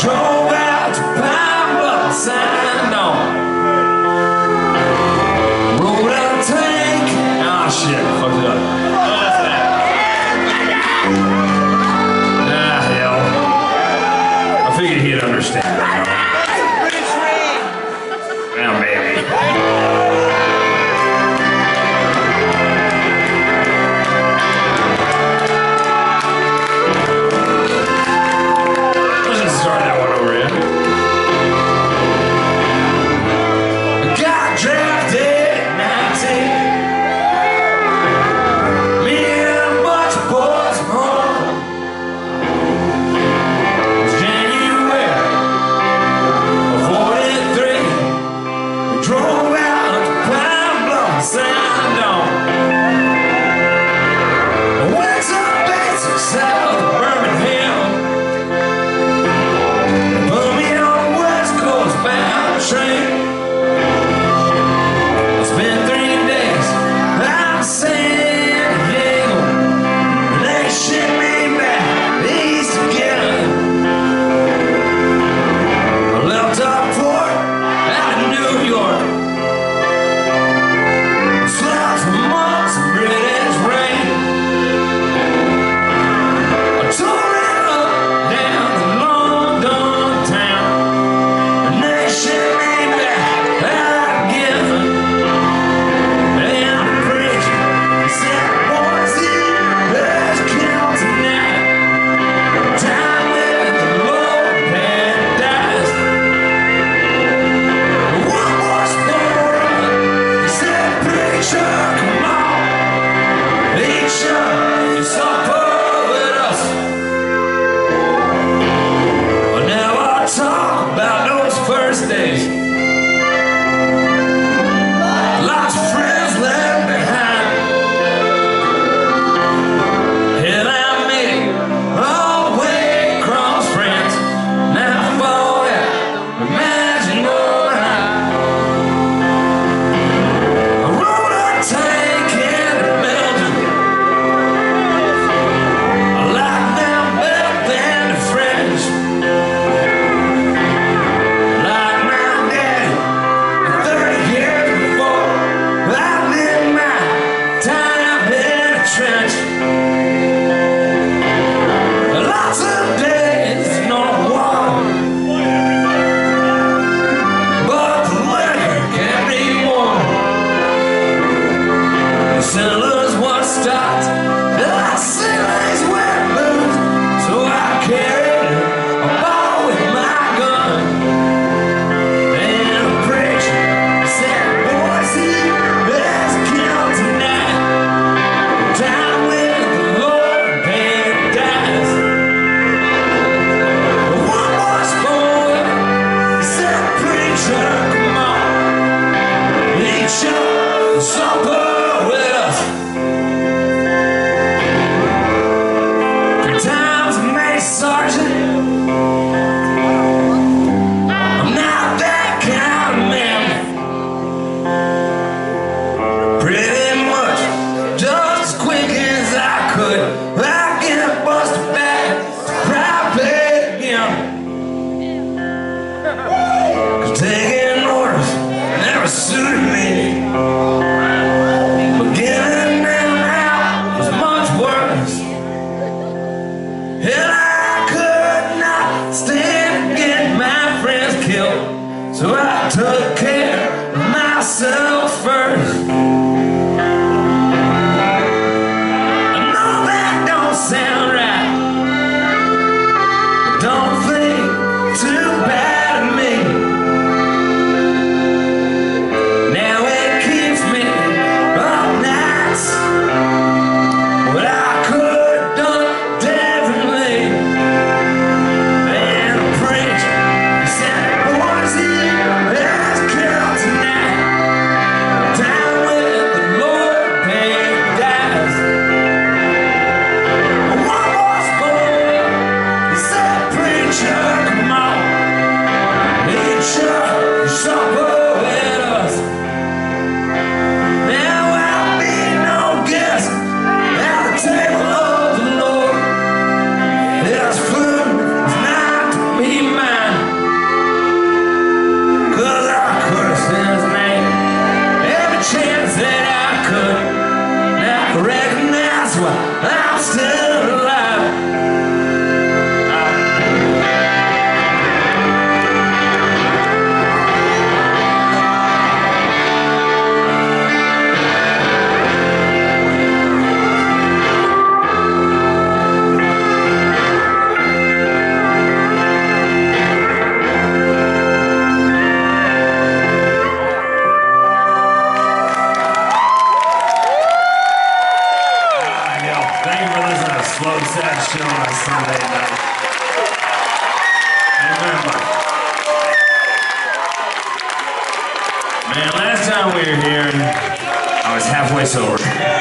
drove out to Pine Bluff, signed on. rode a tank. Ah, oh, shit, fucked it up. Ah, hell. I figured he'd understand. So I took care of myself first. Christian on Sunday night. Remember. Man, last time we were here, I was halfway sober.